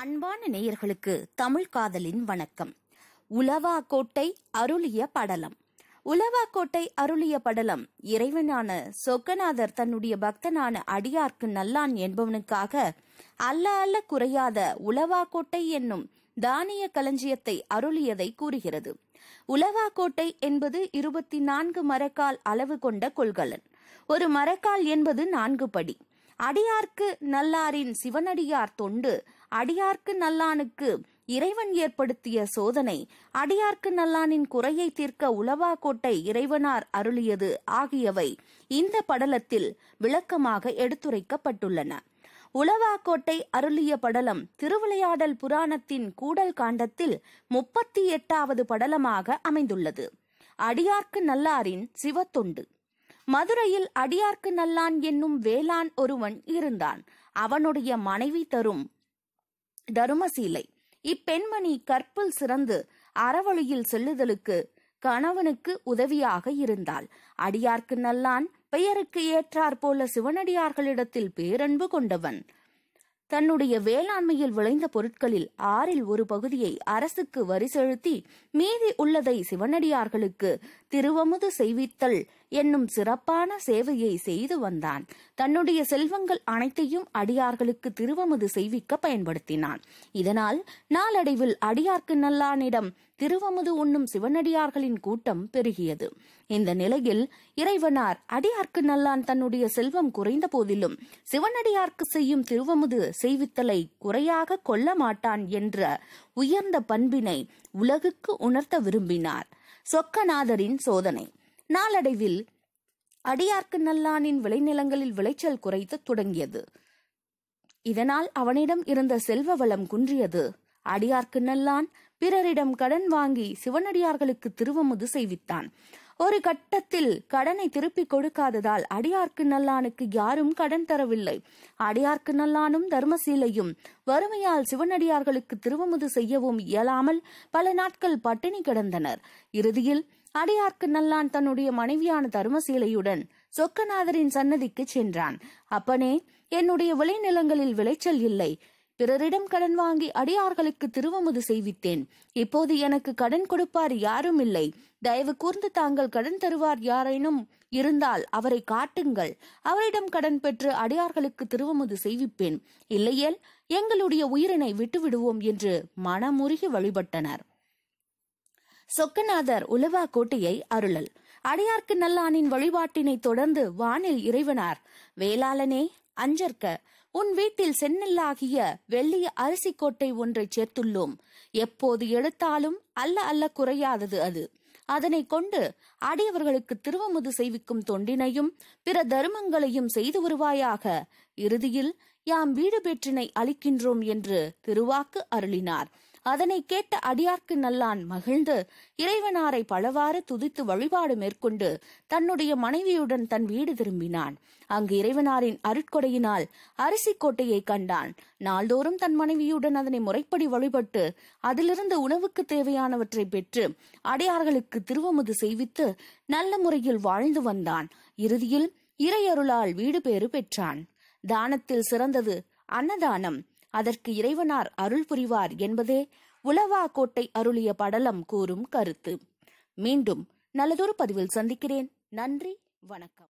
அன்பான நேயர்களுக்கு தமிழ் காதலின் வணக்கம். உலவா கோட்டை அருளிய படலம். உலவா கோட்டை அருளிய படலம் இறைவனான சொக்கநாதர் தன்னுடைய பக்தனான அடியார்க்கு நல்லான் என்பவனுக்காக அல்ல அல்ல குறையாத உலவா கோட்டை என்னும் தானிய களஞ்சியத்தை அருளியதை கூறுகிறது. உலவா கோட்டை என்பது இருபத்தி நான்கு மரக்கால் அளவு கொண்ட கொள்கலன். ஒரு மரக்கால் என்பது நான்கு படி. அடியார்க்கு நல்லாரின் சிவனடியார் தொண்டு அடியார்க்கு நல்லானுக்கு இறைவன் ஏற்படுத்திய சோதனை அடியார்க்கு நல்லானின் குறையை தீர்க்க உலவா கோட்டை இறைவனார் அருளியது ஆகியவை இந்த படலத்தில் விளக்கமாக எடுத்துரைக்கப்பட்டுள்ளன. உளவாக்கோட்டை அருளிய படலம் திருவிளையாடல் புராணத்தின் கூடல் காண்டத்தில் முப்பத்தி எட்டாவது படலமாக அமைந்துள்ளது. அடியார்க்கு நல்லாரின் சிவத்தொண்டு. மதுரையில் அடியார்க்கு நல்லான் என்னும் வேளாண் ஒருவன் இருந்தான். அவனுடைய மனைவி தரும் தருமசீலை. இப்பெண்மணி கற்பில் சிறந்து அறவழியில் செல்லுதலுக்கு கணவனுக்கு உதவியாக இருந்தாள். அடியார்க்கு நல்லான் பெயருக்கு ஏற்றாற்போல சிவனடியார்களிடத்தில் பேரன்பு கொண்டவன். தன்னுடைய வேளாண்மையில் விளைந்த பொருட்களில் ஆறில் ஒரு பகுதியை அரசுக்கு வரி செலுத்தி மீதி உள்ளதை சிவனடியார்களுக்கு திருவமுது செய்வித்தல் என்னும் சிறப்பான சேவையை செய்து வந்தான். தன்னுடைய செல்வங்கள் அனைத்தையும் அடியார்களுக்கு திருவமுது செய்விக்க பயன்படுத்தினான். இதனால் நாளடைவில் அடியார்க்கு நல்லானிடம் திருவமுது உண்ணும் சிவனடியார்களின் கூட்டம் பெருகியது. இந்த நிலையில் இறைவனார் அடியார்க்கு நல்லான் தன்னுடைய செல்வம் குறைந்த போதிலும் சிவனடியார்க்கு செய்யும் திருவமுது செய்வித்தலை குறையாக கொள்ள மாட்டான் என்ற உயர்ந்த பண்பினை உலகுக்கு உணர்த்த விரும்பினார். சொக்கநாதரின் சோதனை. நாளடைவில் அடியார்க்கு நல்லானின் விளைநிலங்களில் விளைச்சல் குறைத்து தொடங்கியது. இதனால் அவனிடம் இருந்த செல்வ வளம் குன்றியது. அடியார்க்கு நல்லான் பிறரிடம் கடன் வாங்கி சிவனடியார்களுக்கு திருவமுது செய்வித்தான். ஒரு கட்டத்தில் கடனை திருப்பிக் கொடுக்காததால் அடியார்க்கு நல்லானுக்கு யாரும் கடன் தரவில்லை. அடியார்க்கு நல்லானும் தர்மசீலையும் வறுமையால் சிவனடியார்களுக்கு திருவமுது செய்யவும் இயலாமல் பல நாட்கள் பட்டினி கிடந்தனர். இறுதியில் அடியார்க்கு நல்லான் தன்னுடைய மனைவியான தர்மசீலையுடன் சொக்கநாதரின் சன்னதிக்கு சென்றான். அப்பனே என்னுடைய விளைநிலங்களில் விளைச்சல் இல்லை. பிறரிடம் கடன் வாங்கி அடியார்களுக்கு திருவமுது செய்வித்தேன். இப்போது எனக்கு கடன் கொடுப்பார் யாரும் இல்லை. தயவு கூர்ந்து தாங்கள் கடன் தருவார் யாரேனும் இருந்தால் அவரை காட்டுங்கள். அவரிடம் கடன் பெற்று அடியார்களுக்கு திருவமுது செய்விப்பேன். இல்லையேல் எங்களுடைய உயிரினை விட்டுவிடுவோம் என்று மனமுருகி வழிபட்டனர். சொக்கநாதர் உலவா கோட்டையை அருளல். அடியார்க்கு நல்லானின் வழிபாட்டினை தொடர்ந்து வானில் இறைவனார். வேளாளனே அஞ்சற்க உன் வீட்டில் செந்நெல்லாகிய வெள்ளிய அரிசி கோட்டை ஒன்றை சேர்த்துள்ளோம். எப்போது எடுத்தாலும் அல்ல அல்ல குறையாதது அது. அதனை கொண்டு அடியவர்களுக்கு திருவமுது செய்விக்கும் தொண்டினையும் பிற தருமங்களையும் செய்து வருவாயாக. இறுதியில் யாம் வீடு பெற்றினை அளிக்கின்றோம் என்று திருவாக்கு அருளினார். அதனை கேட்ட அடியார்க்கு நல்லான் மகிழ்ந்து இறைவனாரை பலவாறு துதித்து வழிபாடு மேற்கொண்டு தன்னுடைய மனைவியுடன் தன் வீடு திரும்பினான். அங்கு இறைவனாரின் அருட்கொடையினால் அரிசி கோட்டையை கண்டான். நாள்தோறும் தன் மனைவியுடன் அதனை முறைப்படி வழிபட்டு அதிலிருந்து உணவுக்கு தேவையானவற்றை பெற்று அடியார்களுக்கு திருவமுது செய்வித்து நல்ல முறையில் வாழ்ந்து வந்தான். இறுதியில் இறையருளால் வீடு பேறு பெற்றான். தானத்தில் சிறந்தது அன்னதானம். அதற்கு இறைவனார் அருள் புரிவார் என்பதே உலவா கோட்டை அருளிய படலம் கூறும் கருத்து. மீண்டும் நல்லதொரு பதிவில் சந்திக்கிறேன். நன்றி வணக்கம்.